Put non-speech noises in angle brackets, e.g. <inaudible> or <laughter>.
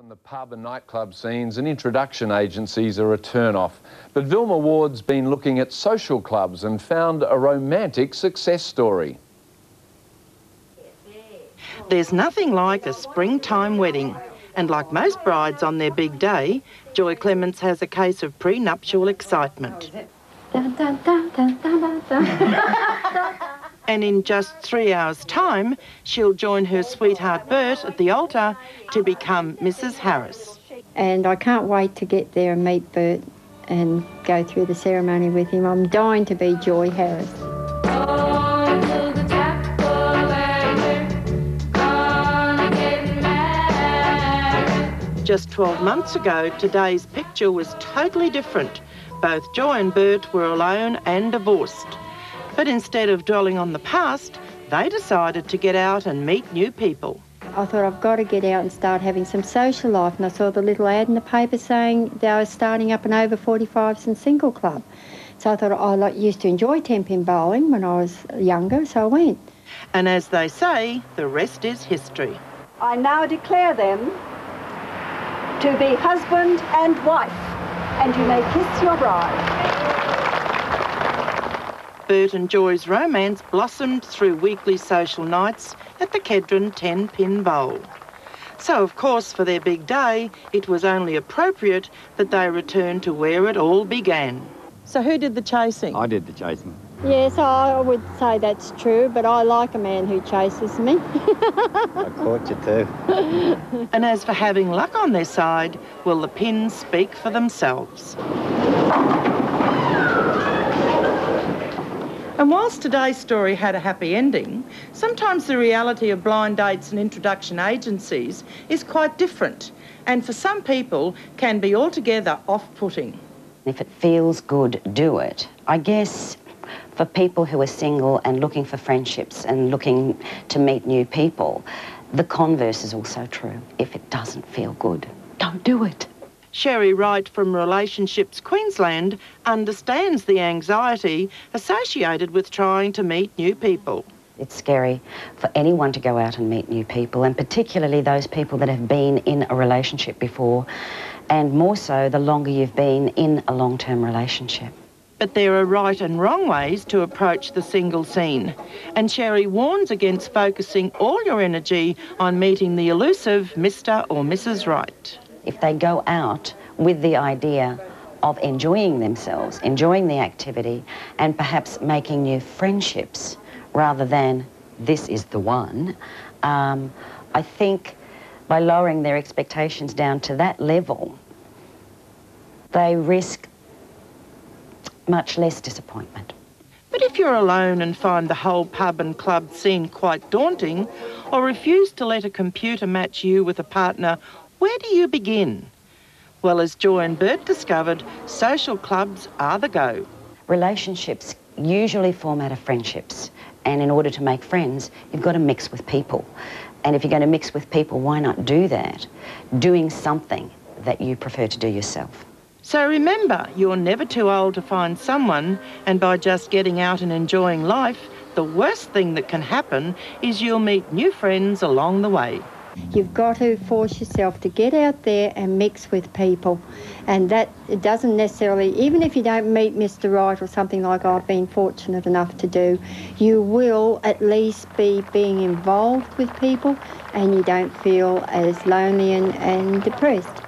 In the pub and nightclub scenes and introduction agencies are a turn-off. But Vilma Ward's been looking at social clubs and found a romantic success story. There's nothing like a springtime wedding. And like most brides on their big day, Joy Clements has a case of prenuptial excitement. <laughs> and in just three hours' time, she'll join her sweetheart Bert at the altar to become Mrs. Harris. And I can't wait to get there and meet Bert and go through the ceremony with him. I'm dying to be Joy Harris. Just 12 months ago, today's picture was totally different. Both Joy and Bert were alone and divorced. But instead of dwelling on the past, they decided to get out and meet new people. I thought I've got to get out and start having some social life. And I saw the little ad in the paper saying they were starting up an over 45s and single club. So I thought oh, I used to enjoy tenpin bowling when I was younger, so I went. And as they say, the rest is history. I now declare them to be husband and wife, and you may kiss your bride. Bert and Joy's romance blossomed through weekly social nights at the Kedron 10 pin bowl. So, of course, for their big day, it was only appropriate that they return to where it all began. So, who did the chasing? I did the chasing. Yes, I would say that's true, but I like a man who chases me. <laughs> I caught you too. <laughs> and as for having luck on their side, will the pins speak for themselves? And whilst today's story had a happy ending, sometimes the reality of blind dates and introduction agencies is quite different, and for some people can be altogether off-putting. If it feels good, do it. I guess for people who are single and looking for friendships and looking to meet new people, the converse is also true. If it doesn't feel good, don't do it. Sherry Wright from Relationships Queensland understands the anxiety associated with trying to meet new people. It's scary for anyone to go out and meet new people, and particularly those people that have been in a relationship before, and more so the longer you've been in a long term relationship. But there are right and wrong ways to approach the single scene. And Sherry warns against focusing all your energy on meeting the elusive Mr. or Mrs. Right if they go out with the idea of enjoying themselves, enjoying the activity, and perhaps making new friendships rather than this is the one, um, I think by lowering their expectations down to that level, they risk much less disappointment. But if you're alone and find the whole pub and club scene quite daunting, or refuse to let a computer match you with a partner where do you begin? Well, as Joy and Bert discovered, social clubs are the go. Relationships usually form out of friendships. And in order to make friends, you've got to mix with people. And if you're going to mix with people, why not do that? Doing something that you prefer to do yourself. So remember, you're never too old to find someone, and by just getting out and enjoying life, the worst thing that can happen is you'll meet new friends along the way. You've got to force yourself to get out there and mix with people. And that it doesn't necessarily, even if you don't meet Mr. Right or something like I've been fortunate enough to do, you will at least be being involved with people and you don't feel as lonely and, and depressed.